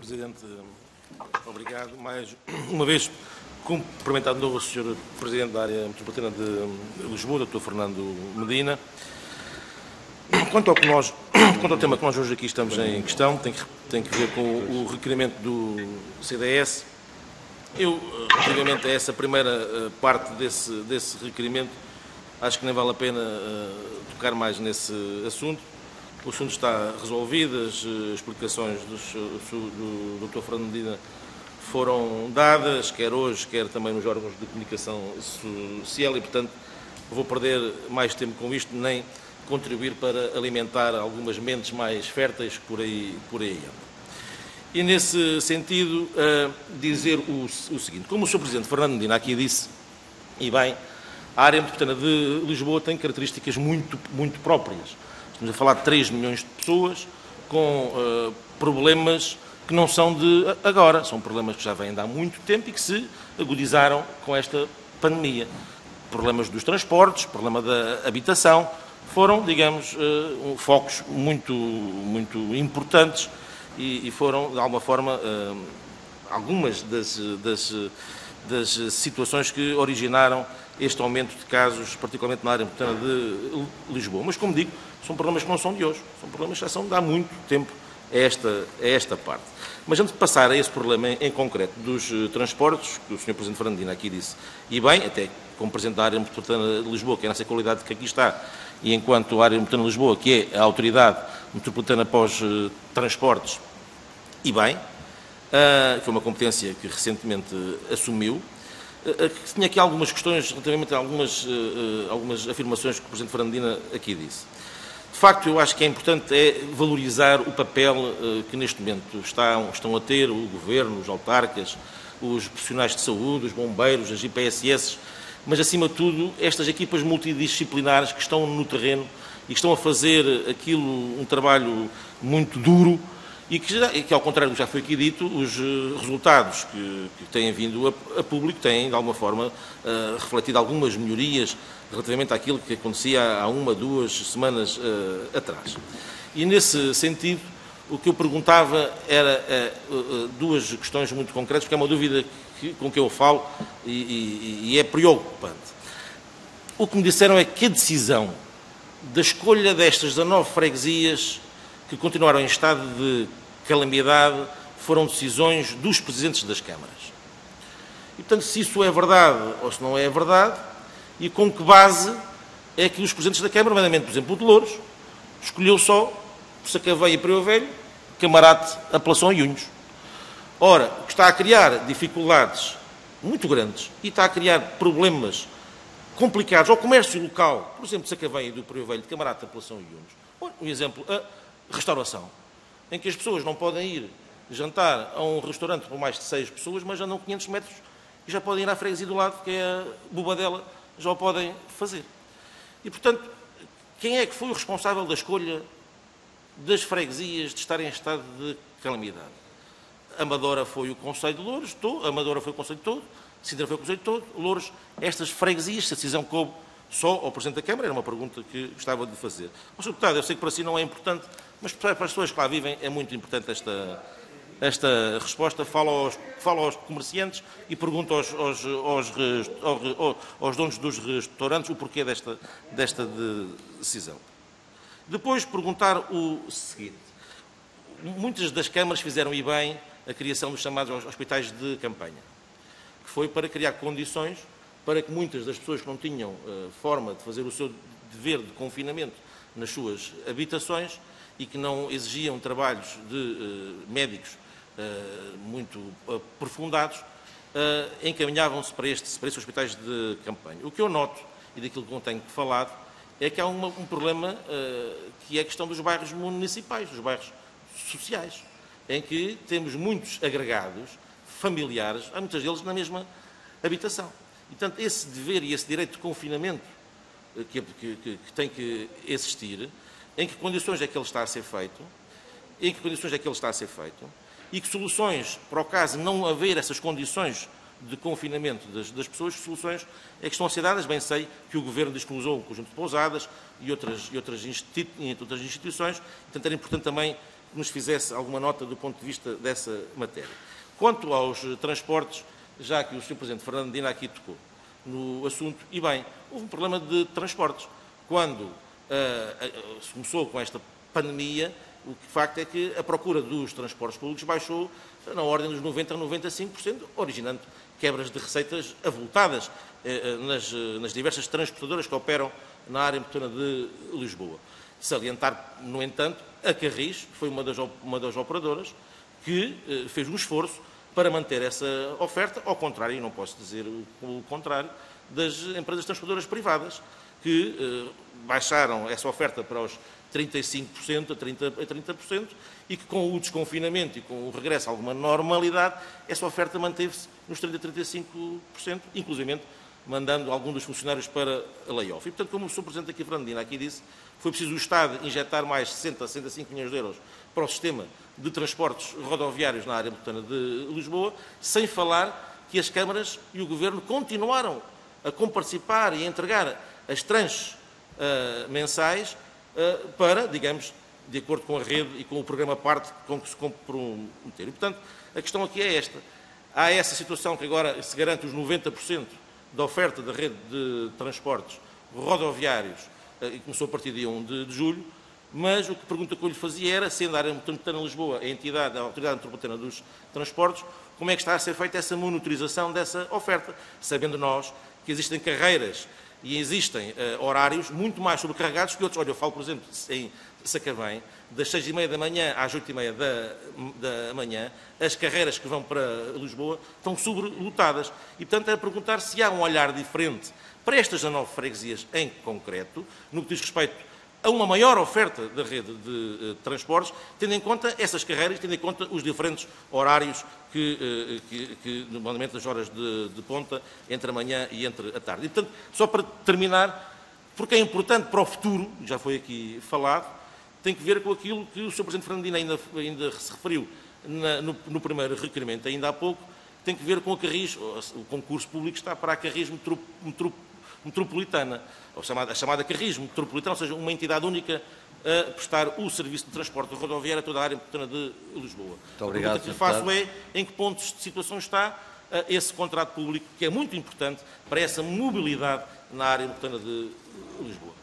Presidente, obrigado. Mais uma vez, cumprimentado de novo o Sr. Presidente da área metropolitana de Lisboa, Dr. Fernando Medina. Quanto ao, que nós, quanto ao tema que nós hoje aqui estamos em questão, tem que, tem que ver com o requerimento do CDS. Eu, relativamente a essa primeira eh, parte desse, desse requerimento, acho que nem vale a pena uh, tocar mais nesse assunto. O assunto está resolvido, as uh, explicações dos, do, do Dr. Fernando Medina foram dadas, quer hoje, quer também nos órgãos de comunicação social, e, portanto, vou perder mais tempo com isto, nem contribuir para alimentar algumas mentes mais férteis por aí, por aí E nesse sentido, dizer o, o, seguinte: como o Sr. Presidente Fernando Medina aqui disse, e bem, a área metropolitana de Lisboa tem características muito, muito próprias. Estamos a falar de 3 milhões de pessoas com uh, problemas que não são de agora, são problemas que já vêm de há muito tempo e que se agudizaram com esta pandemia. Problemas dos transportes, problema da habitação, foram, digamos, uh, focos muito, muito importantes e, e, foram, de alguma forma, uh, algumas das, das, das, situações que originaram este aumento de casos, particularmente na área metropolitana de Lisboa. Mas, como digo, são problemas que não são de hoje, são problemas que já são de há muito tempo a esta, a esta parte. Mas antes de passar a esse problema em, em concreto dos uh, transportes, que o Sr. Presidente Fernandina aqui disse, e bem, até como Presidente da área metropolitana de Lisboa, que é nessa qualidade que aqui está, e enquanto área metropolitana de Lisboa, que é a autoridade metropolitana pós-transportes, uh, e bem, uh, é uma competência que recentemente assumiu, tinha aqui algumas questões relativamente a algumas, algumas afirmações que o Presidente Fernandina aqui disse. De facto, eu acho que é importante é valorizar o papel que neste momento estão, estão a ter o Governo, os autarcas, os profissionais de saúde, os bombeiros, as IPSS, mas acima de tudo estas equipas multidisciplinares que estão no terreno e que estão a fazer aquilo, um trabalho muito duro e que, que, ao contrário do que já foi aqui dito, os eh, resultados que, que têm vindo a, a, público têm, de alguma forma, uh, refletido algumas melhorias relativamente àquilo que acontecia há uma, duas semanas uh, atrás. E, nesse sentido, o que eu perguntava era uh, duas questões muito concretas, porque é uma dúvida que, com que eu falo e, e, e é preocupante. O que me disseram é que a decisão da escolha destas 19 freguesias que continuaram em estado de calamidade foram decisões dos presidentes das câmaras. E, portanto, se isso é verdade ou se não é verdade, e com que base é que os presidentes da Câmara, nomeadamente, por exemplo, o de Louros, escolheu só Sacaveia e Prior Velho, Camarate, Apelação e Unhos. Ora, o que está a criar dificuldades muito grandes e está a criar problemas complicados ao comércio local, por exemplo, de e do Prior Velho, de Camarate, Apelação e Unhos. Um exemplo, a restauração em que as pessoas não podem ir jantar a um restaurante com mais de seis pessoas, mas andam 500 metros e já podem ir à freguesia do lado, que é a Bobadela, já o podem fazer. E, portanto, quem é que foi o responsável da escolha das freguesias de estarem em estado de calamidade? Amadora foi o Conselho de Louros, Amadora foi o Conselho todo, Sintra foi o Conselho todo, Louros, estas freguesias, se a decisão coube só ao Presidente da Câmara, era uma pergunta que gostava de fazer. Mas, deputado, eu sei que para si não é importante, mas para as pessoas que lá vivem é muito importante esta, esta resposta. Falo aos, falo aos comerciantes e pergunto aos, aos, aos, aos, donos dos restaurantes o porquê desta, desta decisão. Depois perguntar o seguinte. Muitas das câmaras fizeram e bem a criação dos chamados hospitais de campanha, que foi para criar condições para que muitas das pessoas que não tinham uh, forma de fazer o seu dever de confinamento nas suas habitações e que não exigiam trabalhos de uh, médicos uh, muito aprofundados, encaminhavam-se para, estes, para estes hospitais de campanha. O que eu noto, e daquilo que eu tenho falado, é que há uma, um problema que é a questão dos bairros municipais, dos bairros sociais, em que temos muitos agregados familiares, há muitas deles na mesma habitação. E, portanto, esse dever e esse direito de confinamento que, que, que tem que existir em que condições é que ele está a ser feito, em que condições é que ele está a ser feito, e que soluções, para o caso não haver essas condições de confinamento das, das, pessoas, que soluções é que estão a ser dadas. Bem sei que o Governo diz que usou um conjunto de pousadas e outras, e outras, institui, outras instituições, portanto era importante também nos fizesse alguma nota do ponto de vista dessa matéria. Quanto aos transportes, já que o Sr. Presidente Fernando Dina aqui tocou no assunto, e bem, houve um problema de transportes. Quando uh, se começou com esta pandemia, o que facto é que a procura dos transportes públicos baixou na ordem dos 90% a 95%, originando quebras de receitas avultadas eh, nas, nas diversas transportadoras que operam na área metropolitana de Lisboa. Salientar, no entanto, a Carris foi uma das, uma das operadoras que eh, fez um esforço para manter essa oferta, ao contrário, e não posso dizer o contrário, das empresas transportadoras privadas, que eh, baixaram essa oferta para os 35% a 30%, a 30% e que com o desconfinamento e com o regresso a alguma normalidade, essa oferta manteve-se nos 30% a 35%, inclusive mandando algum dos funcionários para a layoff. E, portanto, como o Sr. Presidente aqui, Fernandina, aqui disse, foi preciso o Estado injetar mais 60 a 65 milhões de euros para o sistema de transportes rodoviários na área metropolitana de Lisboa, sem falar que as câmaras e o Governo continuaram a comparticipar e a entregar as tranches uh, mensais uh, para, digamos, de acordo com a rede e com o programa parte com que se comprometer. E, portanto, a questão aqui é esta. Há essa situação que agora se garante os 90% da oferta da rede de transportes rodoviários, eh, e começou a partir de 1 de, de julho, mas o que pergunta que eu lhe fazia era, sendo a área metropolitana de Lisboa a entidade, a autoridade metropolitana dos transportes, como é que está a ser feita essa monitorização dessa oferta, sabendo nós que existem carreiras e existem uh, horários muito mais sobrecarregados que outros. Olha, eu falo, por exemplo, em Sacavém, das seis e meia da manhã às oito e meia da, da manhã, as carreiras que vão para Lisboa estão sobrelotadas. E, portanto, é perguntar se há um olhar diferente para estas 19 freguesias em concreto, no que diz respeito a uma maior oferta da rede de uh, transportes, tendo em conta essas carreiras, tendo em conta os diferentes horários que, uh, que, que normalmente as horas de, de, ponta entre a manhã e entre a tarde. E, portanto, só para terminar, porque é importante para o futuro, já foi aqui falado, tem que ver com aquilo que o Sr. Presidente Fernandino ainda, ainda se referiu na, no, no, primeiro requerimento, ainda há pouco, tem que ver com a Carris, o concurso público está para a Carris metro, metro, metropolitana, ou chamada, a chamada Carris metropolitana, ou seja, uma entidade única a prestar o serviço de transporte rodoviário a toda a área metropolitana de Lisboa. Muito obrigado, a pergunta que lhe faço é em que pontos de situação está esse contrato público, que é muito importante para essa mobilidade na área metropolitana de Lisboa.